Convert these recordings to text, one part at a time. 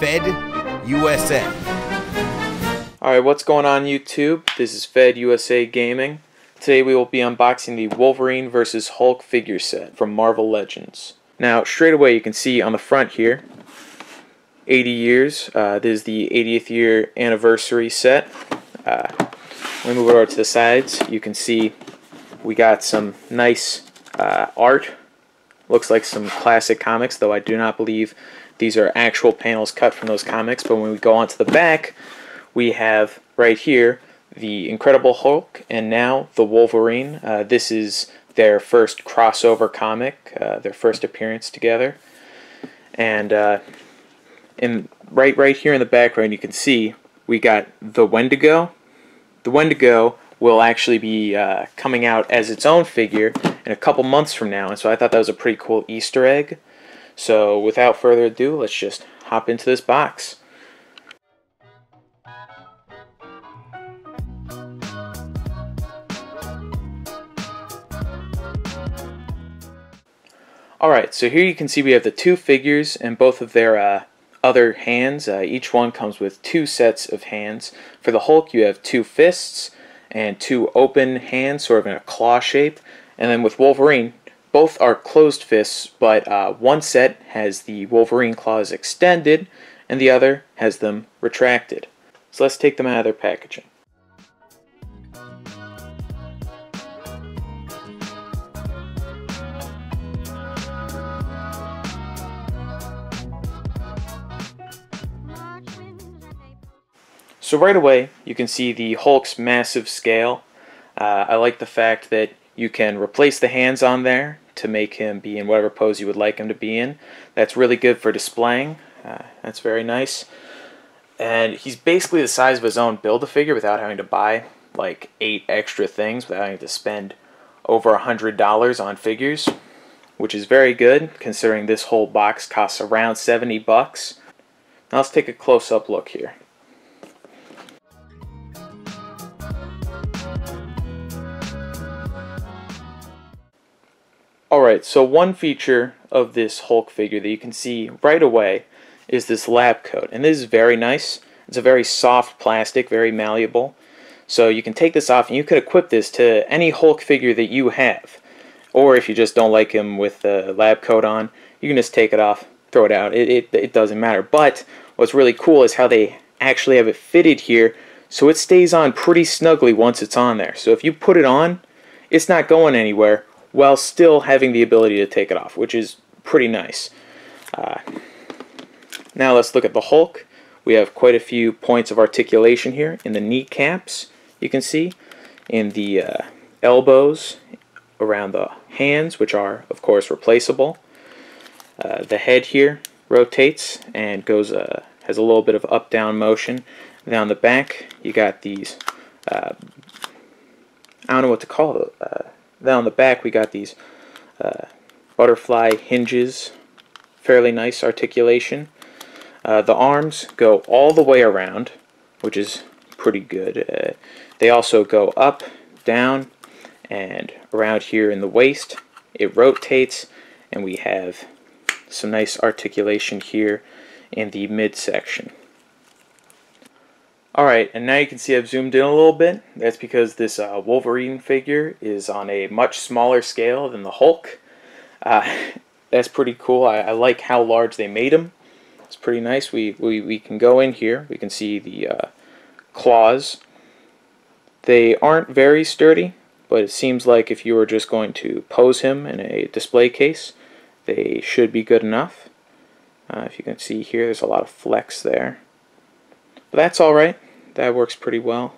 Fed USA. Alright, what's going on YouTube? This is Fed USA Gaming. Today we will be unboxing the Wolverine vs. Hulk figure set from Marvel Legends. Now, straight away you can see on the front here, 80 years. Uh, this is the 80th year anniversary set. Uh, let me move over to the sides. You can see we got some nice uh, art. Looks like some classic comics, though I do not believe these are actual panels cut from those comics. But when we go onto the back, we have right here the Incredible Hulk and now the Wolverine. Uh, this is their first crossover comic, uh, their first appearance together. And uh, in right right here in the background, you can see we got the Wendigo. The Wendigo will actually be uh, coming out as its own figure in a couple months from now, and so I thought that was a pretty cool Easter egg. So without further ado, let's just hop into this box. Alright, so here you can see we have the two figures and both of their uh, other hands. Uh, each one comes with two sets of hands. For the Hulk, you have two fists and two open hands, sort of in a claw shape. And then with Wolverine, both are closed fists, but uh, one set has the Wolverine claws extended, and the other has them retracted. So let's take them out of their packaging. So right away, you can see the Hulk's massive scale. Uh, I like the fact that you can replace the hands on there to make him be in whatever pose you would like him to be in. That's really good for displaying. Uh, that's very nice. And he's basically the size of his own Build-A-Figure without having to buy like eight extra things, without having to spend over a $100 on figures, which is very good considering this whole box costs around 70 bucks. Now let's take a close-up look here. Alright, so one feature of this Hulk figure that you can see right away is this lab coat. And this is very nice. It's a very soft plastic, very malleable. So you can take this off and you could equip this to any Hulk figure that you have. Or if you just don't like him with the lab coat on, you can just take it off, throw it out. It, it, it doesn't matter. But what's really cool is how they actually have it fitted here so it stays on pretty snugly once it's on there. So if you put it on, it's not going anywhere while still having the ability to take it off, which is pretty nice. Uh, now let's look at the Hulk. We have quite a few points of articulation here in the kneecaps, you can see, in the uh, elbows, around the hands, which are, of course, replaceable. Uh, the head here rotates and goes uh, has a little bit of up-down motion. Down the back, you got these, uh, I don't know what to call it, uh, then on the back we got these uh, butterfly hinges, fairly nice articulation. Uh, the arms go all the way around, which is pretty good. Uh, they also go up, down, and around here in the waist. It rotates, and we have some nice articulation here in the midsection. Alright, and now you can see I've zoomed in a little bit. That's because this uh, Wolverine figure is on a much smaller scale than the Hulk. Uh, that's pretty cool. I, I, like how large they made him. It's pretty nice. We, we, we can go in here. We can see the uh, claws. They aren't very sturdy, but it seems like if you were just going to pose him in a display case, they should be good enough. Uh, if you can see here, there's a lot of flex there. But that's alright. That works pretty well.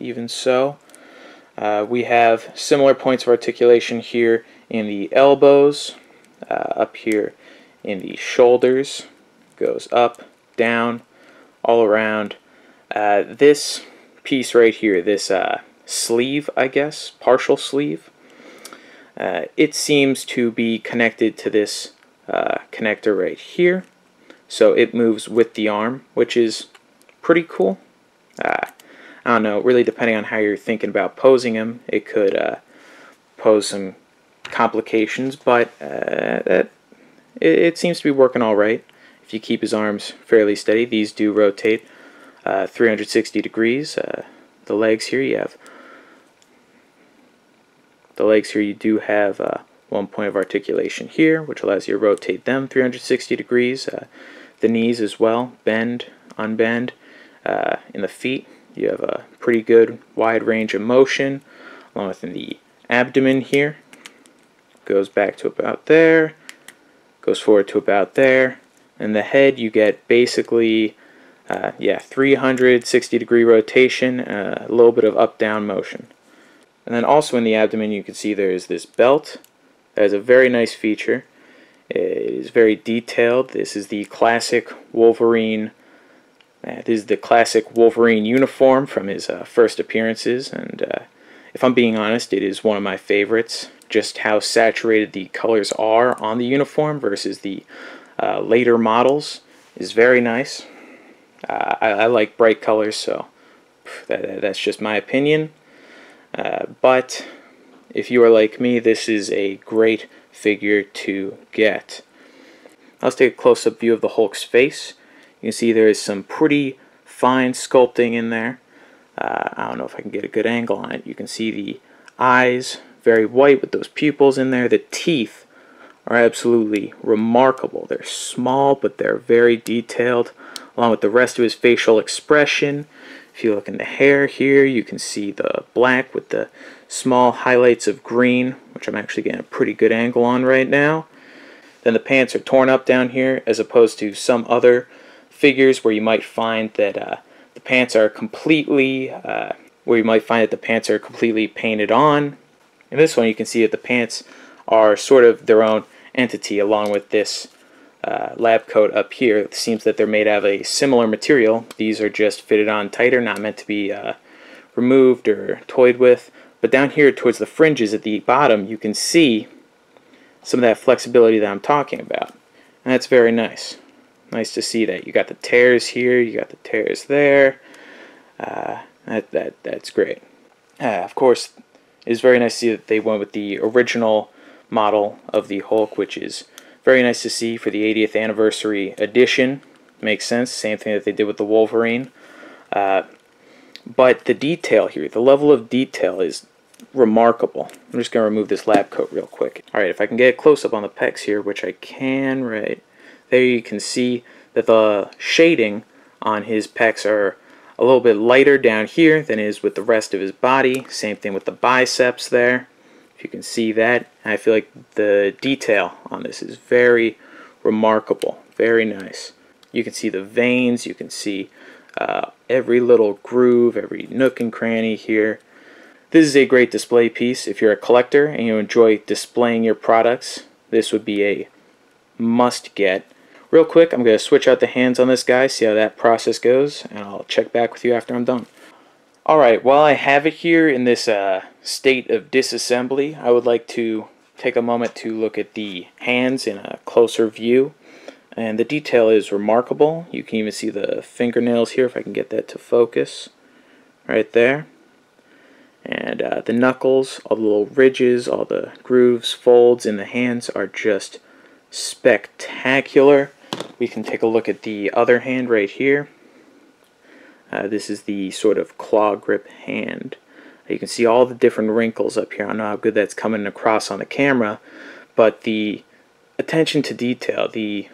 Even so, uh, we have similar points of articulation here in the elbows, uh, up here in the shoulders, goes up, down, all around. Uh, this piece right here, this uh, sleeve, I guess, partial sleeve, uh, it seems to be connected to this uh, connector right here. So it moves with the arm, which is pretty cool. Uh, I don't know, really depending on how you're thinking about posing him, it could uh, pose some complications, but uh, it, it, seems to be working all right. If you keep his arms fairly steady, these do rotate uh, 360 degrees. Uh, the legs here, you have the legs here, you do have uh, one point of articulation here, which allows you to rotate them 360 degrees. The knees as well, bend, unbend. Uh, in the feet, you have a pretty good wide range of motion, along with in the abdomen here. Goes back to about there, goes forward to about there. And the head, you get basically, uh, yeah, 360 degree rotation, uh, a little bit of up-down motion. And then also in the abdomen, you can see there is this belt. That is a very nice feature. It is very detailed. This is the classic Wolverine. Uh, this is the classic Wolverine uniform from his uh, first appearances, and uh, if I'm being honest, it is one of my favorites. Just how saturated the colors are on the uniform versus the uh, later models is very nice. Uh, I, I, like bright colors, so that, that's just my opinion. Uh, but if you are like me, this is a great figure to get. Let's take a close-up view of the Hulk's face. You can see there is some pretty fine sculpting in there. Uh, I don't know if I can get a good angle on it. You can see the eyes, very white with those pupils in there. The teeth are absolutely remarkable. They're small, but they're very detailed, along with the rest of his facial expression. If you look in the hair here, you can see the black with the small highlights of green, which I'm actually getting a pretty good angle on right now. Then the pants are torn up down here, as opposed to some other figures where you might find that uh, the pants are completely, uh, where you might find that the pants are completely painted on. In this one, you can see that the pants are sort of their own entity, along with this uh, lab coat up here. It seems that they're made out of a similar material. These are just fitted on tighter, not meant to be uh, removed or toyed with. But down here towards the fringes at the bottom, you can see some of that flexibility that I'm talking about. And that's very nice. Nice to see that. You got the tears here, you got the tears there. Uh, that, that, that's great. Uh, of course, it's very nice to see that they went with the original model of the Hulk, which is very nice to see for the 80th anniversary edition. Makes sense. Same thing that they did with the Wolverine. Uh, but the detail here, the level of detail is remarkable. I'm just going to remove this lab coat real quick. Alright, if I can get a close-up on the pecs here, which I can right there, you can see that the shading on his pecs are a little bit lighter down here than is with the rest of his body. Same thing with the biceps there. If you can see that, I feel like the detail on this is very remarkable. Very nice. You can see the veins, you can see uh, every little groove, every nook and cranny here. This is a great display piece. If you're a collector and you enjoy displaying your products, this would be a must get. Real quick, I'm going to switch out the hands on this guy, see how that process goes, and I'll check back with you after I'm done. Alright, while I have it here in this uh, state of disassembly, I would like to take a moment to look at the hands in a closer view. And the detail is remarkable. You can even see the fingernails here, if I can get that to focus. Right there. And uh, the knuckles, all the little ridges, all the grooves, folds in the hands are just spectacular. We can take a look at the other hand right here. Uh, this is the sort of claw grip hand. You can see all the different wrinkles up here. I don't know how good that's coming across on the camera, but the attention to detail, the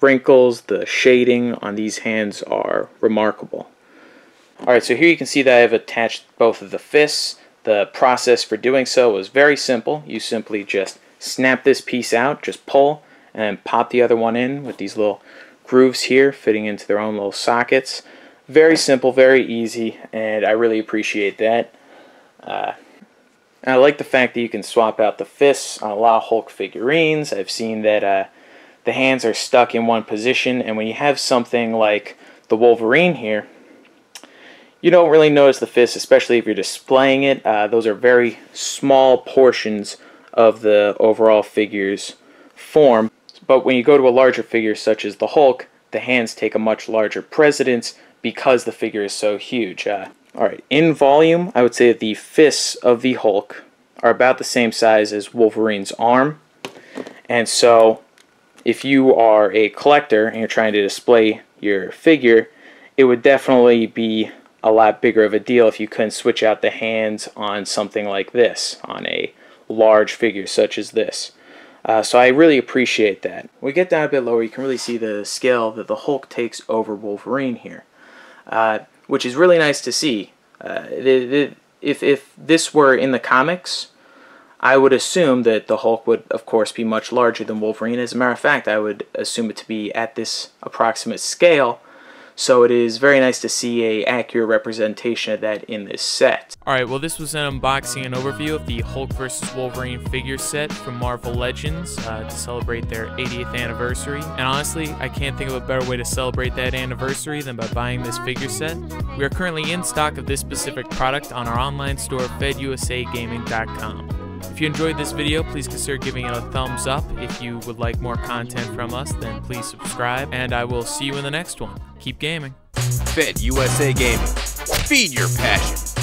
wrinkles, the shading on these hands are remarkable. Alright, so here you can see that I've attached both of the fists. The process for doing so was very simple. You simply just snap this piece out, just pull, and pop the other one in with these little grooves here fitting into their own little sockets. Very simple, very easy, and I really appreciate that. Uh, I like the fact that you can swap out the fists on a lot of Hulk figurines. I've seen that uh, the hands are stuck in one position, and when you have something like the Wolverine here, you don't really notice the fist, especially if you're displaying it. Uh, those are very small portions of the overall figure's form. But when you go to a larger figure such as the Hulk, the hands take a much larger precedence because the figure is so huge. Uh, Alright, in volume, I would say that the fists of the Hulk are about the same size as Wolverine's arm. And so if you are a collector and you're trying to display your figure, it would definitely be a lot bigger of a deal if you couldn't switch out the hands on something like this, on a large figure such as this. Uh, so I really appreciate that. When we get down a bit lower, you can really see the scale that the Hulk takes over Wolverine here, uh, which is really nice to see. Uh, if, if this were in the comics, I would assume that the Hulk would, of course, be much larger than Wolverine. As a matter of fact, I would assume it to be at this approximate scale so it is very nice to see a accurate representation of that in this set. Alright, well this was an unboxing and overview of the Hulk vs. Wolverine figure set from Marvel Legends uh, to celebrate their 80th anniversary. And honestly, I can't think of a better way to celebrate that anniversary than by buying this figure set. We are currently in stock of this specific product on our online store, fedusagaming.com. If you enjoyed this video, please consider giving it a thumbs up. If you would like more content from us, then please subscribe, and I will see you in the next one. Keep gaming. Fed USA Gaming. Feed your passion.